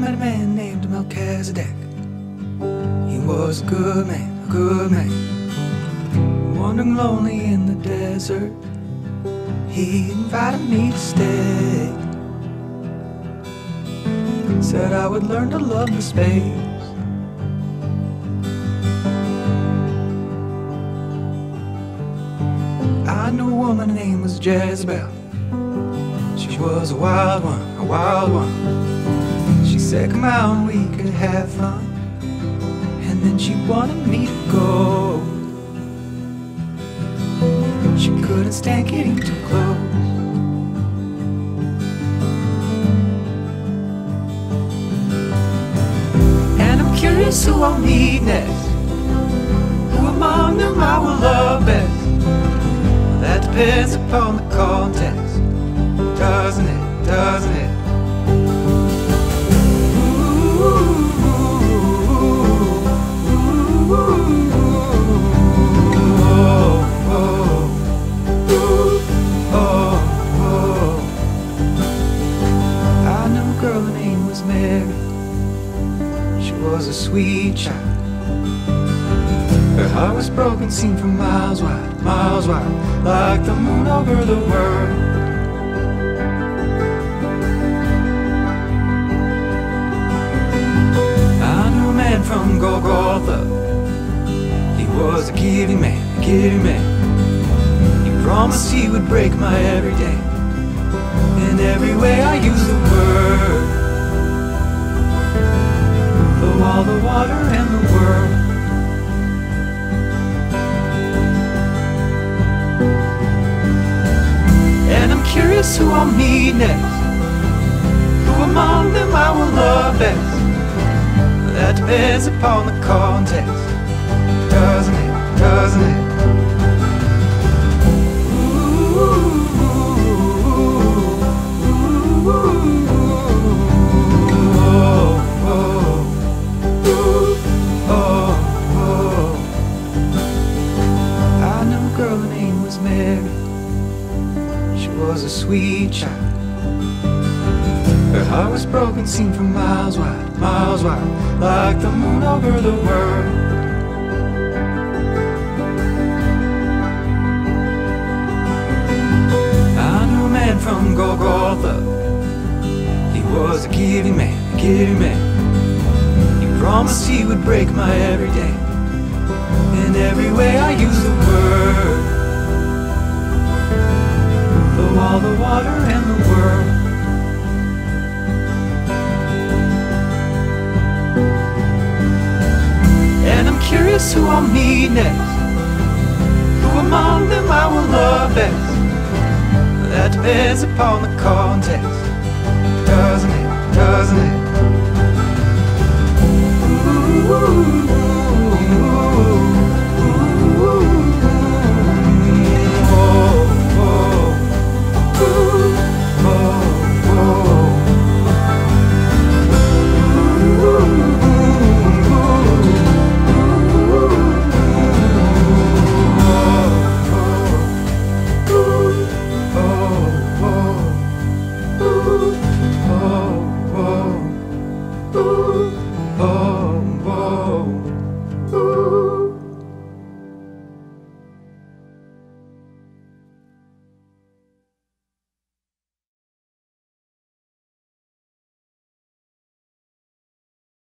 man named Melchizedek. He was a good man, a good man. Wandering lonely in the desert, he invited me to stay. Said I would learn to love the space. I knew a woman, her name was Jezebel. She was a wild one, a wild one. Said, Come and we could have fun. And then she wanted me to go. She couldn't stand getting too close. And I'm curious who I'll meet next. Who among them I will love best. That depends upon the context, doesn't it? Doesn't it? Was a sweet child. Her heart was broken, seen from miles wide, miles wide, like the moon over the world. I knew a man from Golgotha. He was a giving man, a giving man. He promised he would break my every day. In every way I use the word. Wall, the water, in the world. And I'm curious who I'll meet next. Who among them I will love best. That depends upon the context. Doesn't it? Doesn't it? I was a sweet child. Her heart was broken, seen from miles wide, miles wide, like the moon over the world. I knew a man from Golgotha. He was a giving man, a giving man. He promised he would break my every day. In every way I use Curious who meet next. Who among them I will love best. That depends upon the context. Doesn't it? Doesn't it? oh.